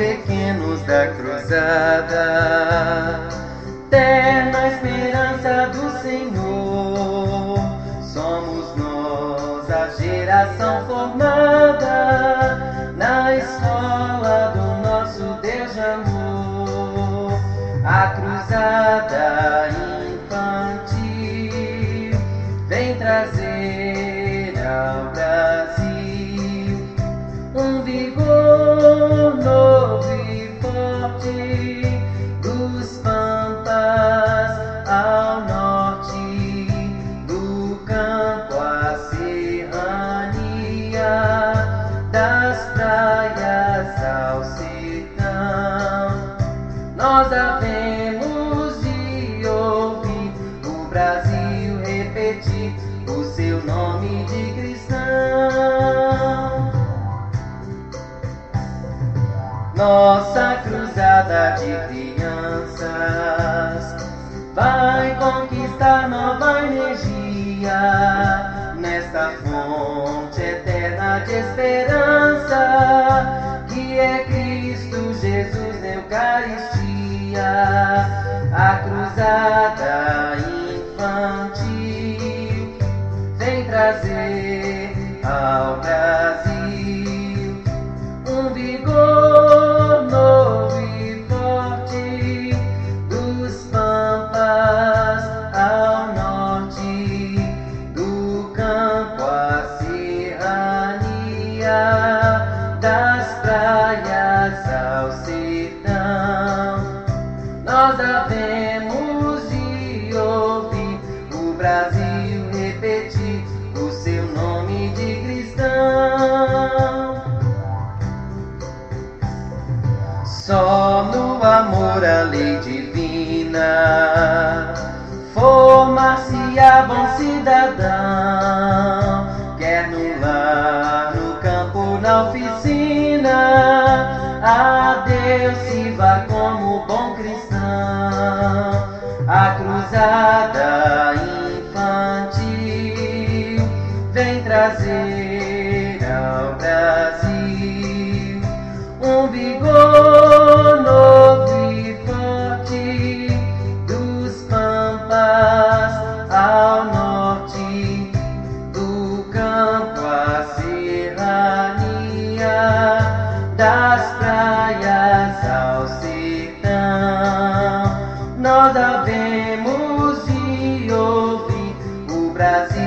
pequenos da cruzada, terna esperança do Senhor. Somos nós a geração formada na escola do nosso Deus de amor. A cruzada Nós havemos de ouvir o Brasil repetir o seu nome de cristão. Nossa cruzada de crianças vai conquistar nova energia nesta fonte eterna de esperança que é Cristo Jesus na Eucaristia. A cruzada infantil vem trazer ao Brasil um vigor novo e forte dos pampas ao norte, do campo à serrania, das praias ao sertão. Nós havemos de ouvir o Brasil repetir o seu nome de cristão. Só no amor a lei divina formar-se-á bom cidadão, quer no lar, no campo, na oficina, a Deus sirva como bom cristão. A cruzada infantil vem trazer ao Brasil um vigor novo e forte dos pampas ao norte, do campo à serrania, das praias ao sertão. Nós havemos de ouvir o Brasil